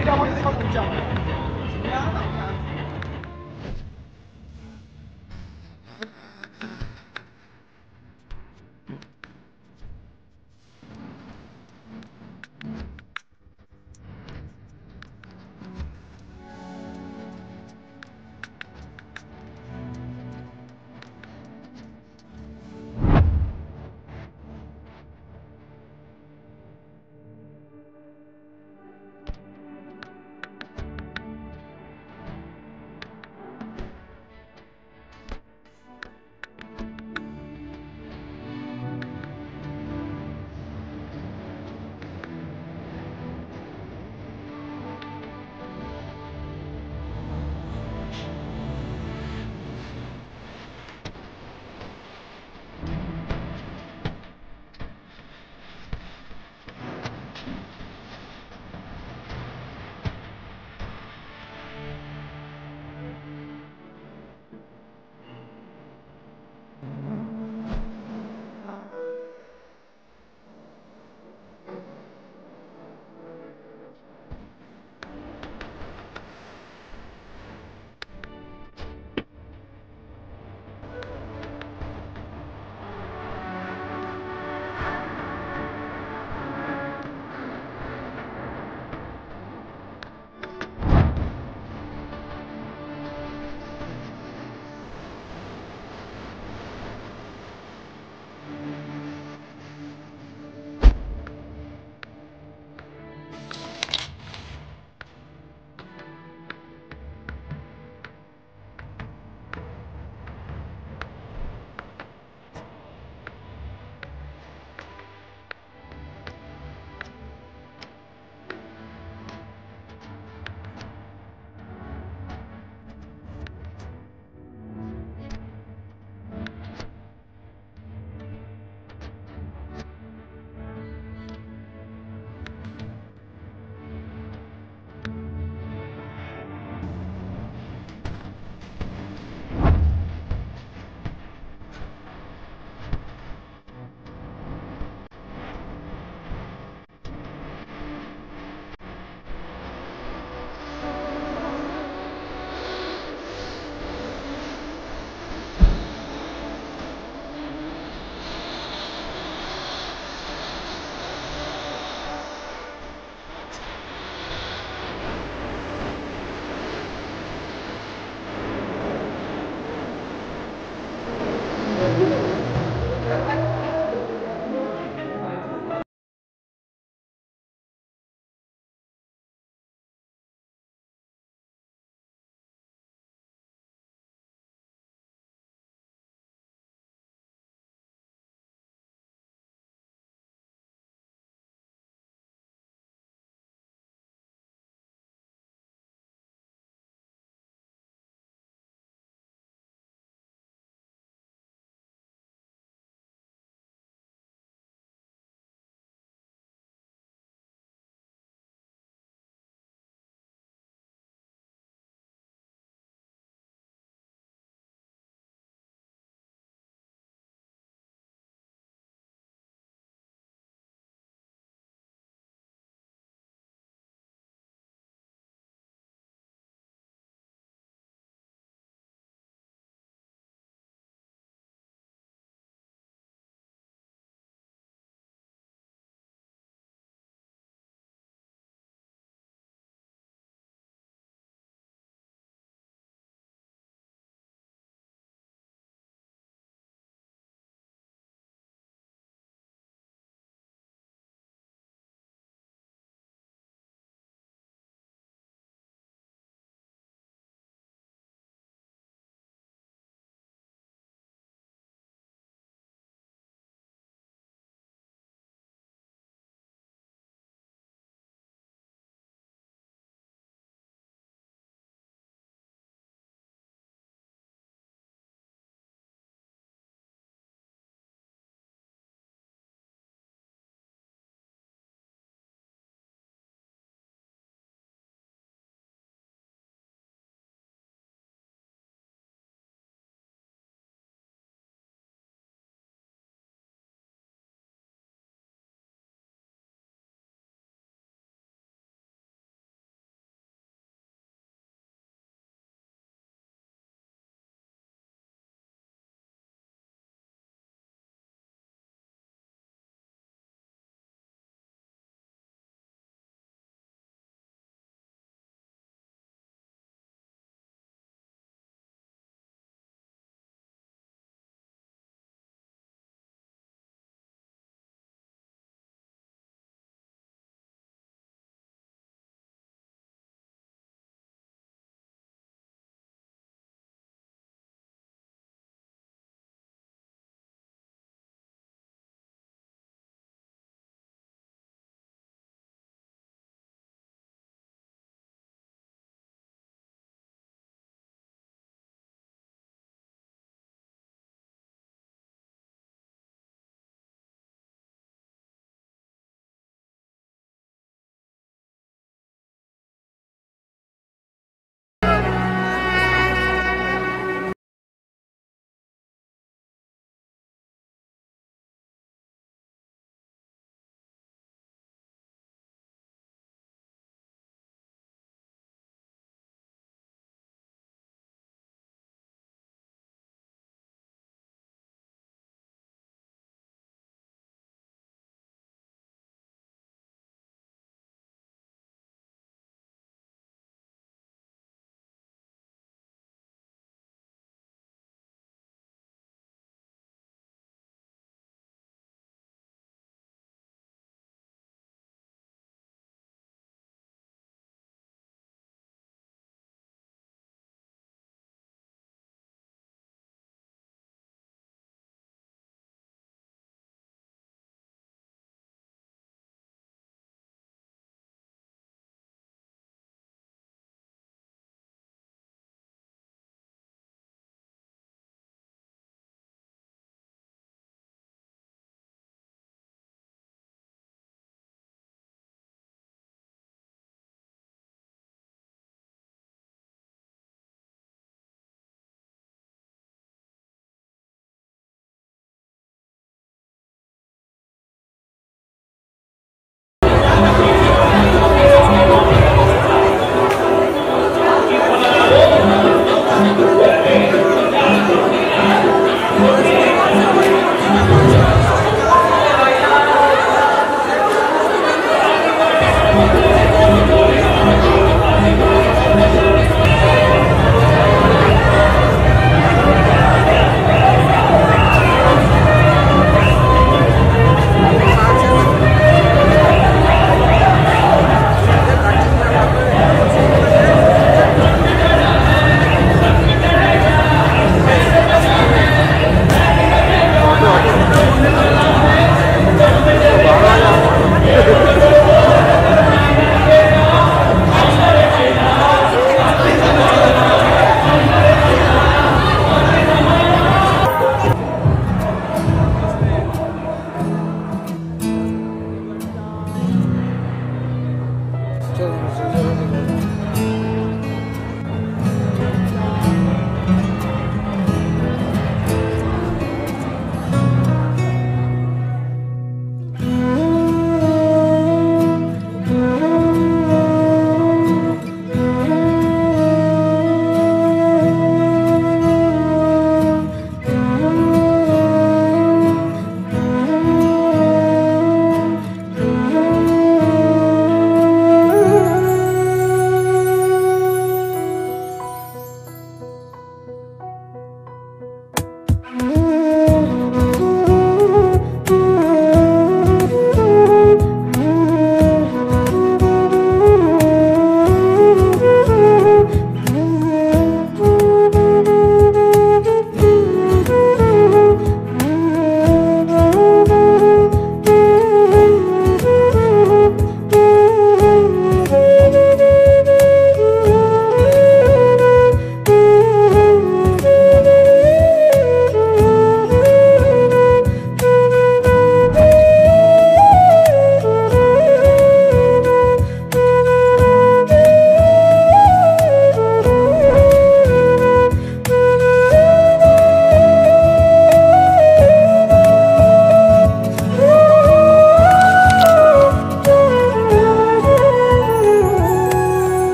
এটা আমাদের সব উচ্চারণ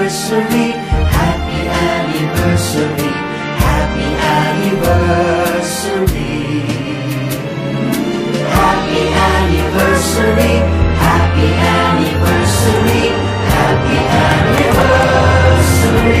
anniversary, happy anniversary, happy anniversary. Happy anniversary, happy anniversary, happy anniversary.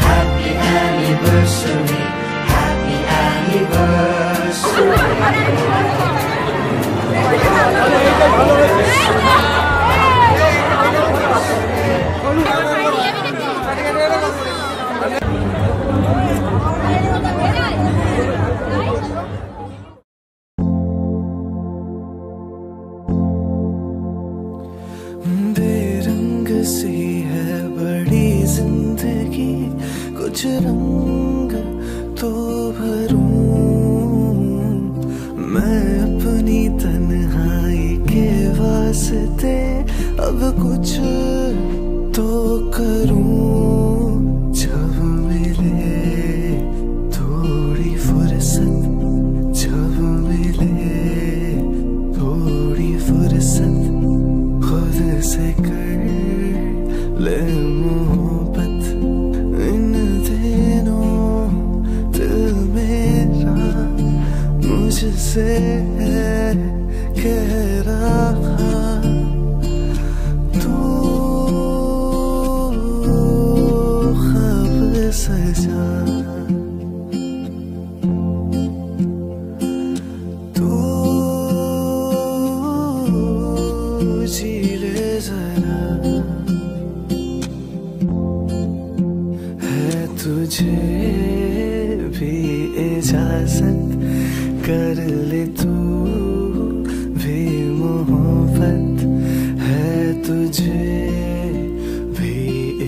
मुझे भी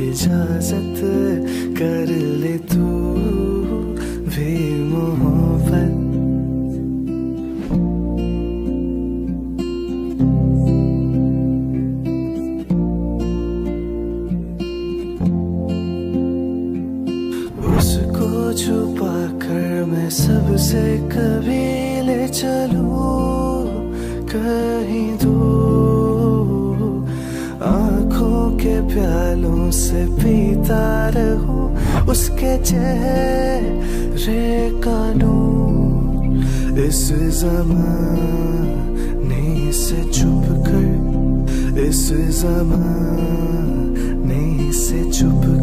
इजाजत कर ले तू उसके चेहरे का नूर इस जमाने से चुप कर इस जमाने से चुप कर